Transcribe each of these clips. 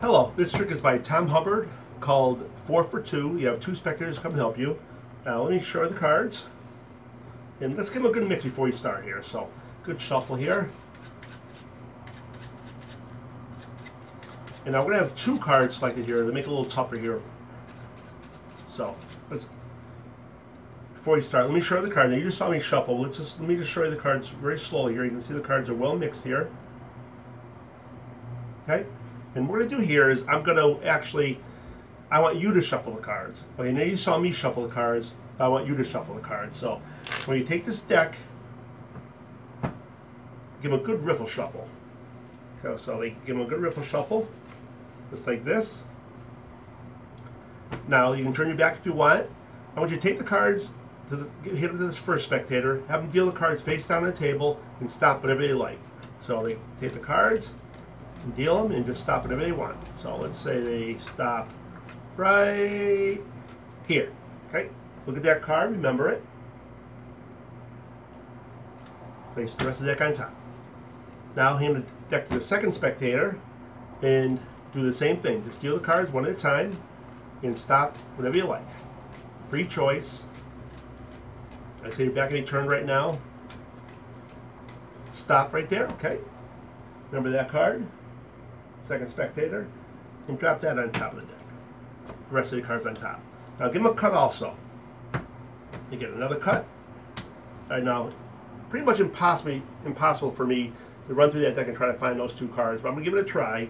Hello, this trick is by Tom Hubbard called 4 for 2. You have two spectators come help you. Now let me show you the cards. And let's give them a good mix before we start here. So, good shuffle here. And now we're going to have two cards selected here to make it a little tougher here. So, let's before we start, let me show you the card. Now you just saw me shuffle. Let's just let me just show you the cards very slowly here. You can see the cards are well mixed here. Okay? And what we're going to do here is I'm going to actually, I want you to shuffle the cards. Okay, now you saw me shuffle the cards, but I want you to shuffle the cards. So when you take this deck, give them a good riffle shuffle. Okay, so they give them a good riffle shuffle, just like this. Now you can turn your back if you want. I want you to take the cards, to the, hit them to this first spectator, have them deal the cards face down on the table, and stop whenever they like. So they take the cards, and deal them and just stop whenever they want. So let's say they stop right here. Okay, look at that card, remember it. Place the rest of the deck on top. Now hand the deck to the second spectator and do the same thing. Just deal the cards one at a time and stop whenever you like. Free choice. I say your back any turn right now. Stop right there, okay? Remember that card? Second spectator, and drop that on top of the deck. The rest of the cards on top. Now give them a cut also. You get another cut. All right, now, pretty much impossible, impossible for me to run through that deck and try to find those two cards, but I'm going to give it a try.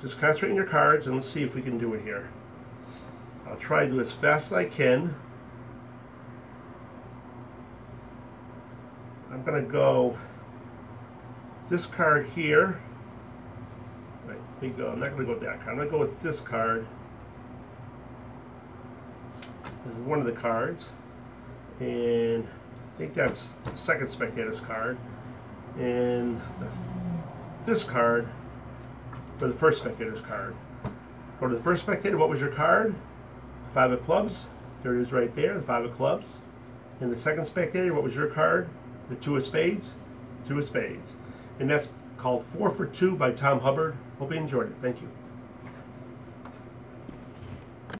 Just concentrate on your cards and let's see if we can do it here. I'll try to do as fast as I can. I'm going to go this card here me go. I'm not going to go with that card. I'm going to go with this card. This is one of the cards. And I think that's the second spectator's card. And this card for the first spectator's card. Go to the first spectator. What was your card? Five of clubs. There it is right there, the five of clubs. And the second spectator, what was your card? The two of spades. Two of spades. And that's called Four for Two by Tom Hubbard. Hope you enjoyed it. Thank you.